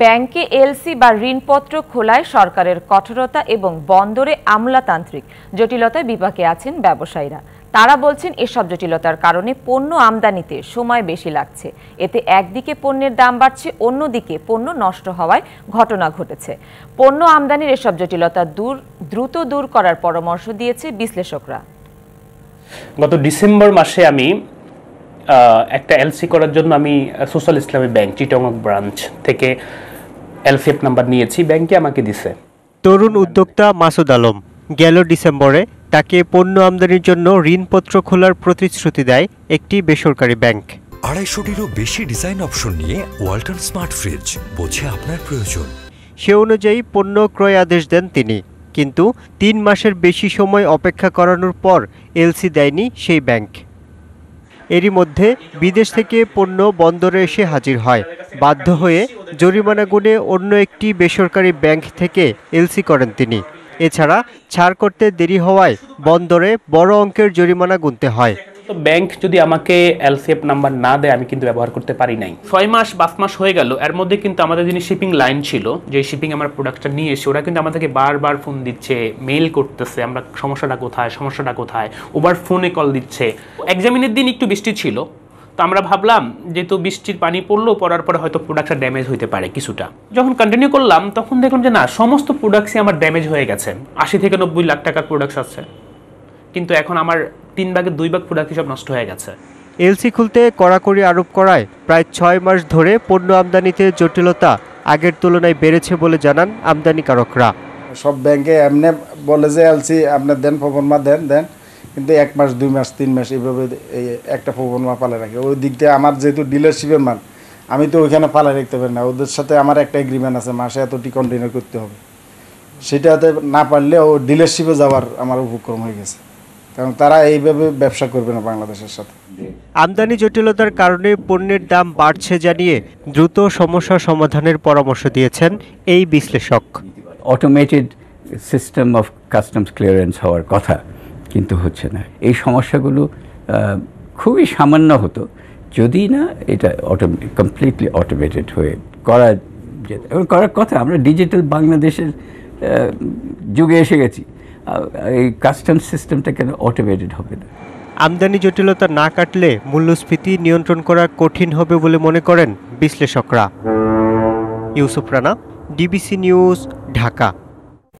ব্যাংকে এলসি বা ঋণপত্র খোলায় সরকারের কঠোরতা এবং বন্দরে আমলাতান্ত্রিক জটিলতায় বিপাকে আছেন ব্যবসায়ীরা। তারা বলছেন, এসব জটিলতার কারণে পণ্য আমদানিতে সময় বেশি লাগছে। এতে একদিকে পণ্যের দাম বাড়ছে, অন্যদিকে পণ্য নষ্ট হওয়ায় ঘটনা ঘটেছে। পণ্য আমদানির এসব জটিলতা দূর, দ্রুত দূর করার পরামর্শ দিয়েছে বিশ্লেষকরা। গত ডিসেম্বর মাসে আমি একটা এলসি করার জন্য আমি সোশ্যাল ইসলামী ব্যাংক চিটং ব্রাঞ্চ থেকে এলসিএফ নাম্বার নিয়েছি ব্যাংকে আমাকে দিছে। তরুণ উদ্যোক্তা মাসুদ আলম গেল ডিসেম্বরে তাকে পণ্য আমদানির জন্য ঋণপত্র খোলার প্রতিশ্রুতি দেয় একটি বেসরকারি ব্যাংক আড়াইশোটিরও বেশি ডিজাইন অপশন নিয়ে ওয়ালটন স্মার্ট ফ্রিজ বোঝে আপনার প্রয়োজন। সে অনুযায়ী পণ্য ক্রয় আদেশ দেন তিনি কিন্তু তিন মাসের বেশি সময় অপেক্ষা করানোর পর এলসি দেয়নি সেই ব্যাংক এরই মধ্যে বিদেশ থেকে পণ্য বন্দরে এসে হাজির হয়। বাধ্য হয়ে জরিমানা গুনে অন্য একটি বেসরকারি ব্যাংক থেকে এলসি করেন তিনি। এছাড়া ছাড় করতে দেরি হওয়ায় বন্দরে বড় অঙ্কের জরিমানা গুনতে হয়। তো ব্যাংক যদি আমাকে এলসিএফ নাম্বার না দেয়, আমি কিন্তু ব্যবহার করতে পারি নাই। ছয় মাস, পাঁচ মাস হয়ে গেল, এর মধ্যে কিন্তু আমাদের যিনি শিপিং লাইন ছিল, যে শিপিং আমার প্রোডাক্টটা নিয়ে এসে ওরা কিন্তু আমাদেরকে বারবার ফোন দিচ্ছে মেইল করতেছে, আমরা সমস্যাটা কোথায় সমস্যাটা কোথায় ওবার ফোনে কল দিচ্ছে। এক্সামিনের দিন একটু বৃষ্টি ছিল, তো আমরা ভাবলাম, যেহেতু বৃষ্টির পানি পড়ল, পড়ার পরে হয়তো প্রোডাক্টটা ড্যামেজ হইতে পারে কিছুটা। যখন কন্টিনিউ করলাম, তখন দেখুন যে না, সমস্ত প্রোডাক্টসই আমার ড্যামেজ হয়ে গেছে। আশি থেকে নব্বই লাখ টাকার প্রোডাক্টস আছে। কিন্তু এখন আমার তিন ভাগের দুই ভাগ প্রোডাক্ট সব নষ্ট হয়ে গেছে। এলসি খুলতে কড়াকড়ি আরোপ করায় প্রায় ছয় মাস ধরে পণ্য আমদানিতে জটিলতা আগের তুলনায় বেড়েছে বলে জানান আমদানিকারকরা। সব ব্যাংকে এমনি বলে যে এলসি আপনার দেন ফোনমা দেন দেন। কিন্তু এক মাস দুই মাস তিন মাস এইভাবে এই একটা ফোনমা পালে রাখে ওই দিক দিয়ে আমার যেহেতু ডিলারশিপের মান আমি তো ওইখানে পালে রাখতে পারি না। ওদের সাথে আমার একটা এগ্রিমেন্ট আছে মাসে এতটি কন্টিনিউ করতে হবে। সেটাতে না পারলে ও ডিলারশিপে যাওয়ার আমার উপক্রম হয়ে গেছে। কারণ তারা এইভাবে ব্যবসা করবে না বাংলাদেশের সাথে। আমদানি জটিলতার কারণে পণ্যের দাম বাড়ছে জানিয়ে দ্রুত সমস্যা সমাধানের পরামর্শ দিয়েছেন এই বিশ্লেষক। Automated system of customs clearance হওয়ার কথা কিন্তু হচ্ছে না। এই সমস্যাগুলো খুবই সামান্য হতো। যদি না এটা অটো কমপ্লিটলি অটোমেটেড হয়ে করা যেত। এবং করার কথা আমরা ডিজিটাল বাংলাদেশের যুগে এসে গেছি। এই কাস্টম সিস্টেমটা কেন অটোমেটেড হবে না? আমদানি জটিলতা না কাটলে মূল্যস্ফীতি নিয়ন্ত্রণ করা কঠিন হবে বলে মনে করেন বিশ্লেষকরা। Yusuf Rana, DBC news, Dhaka.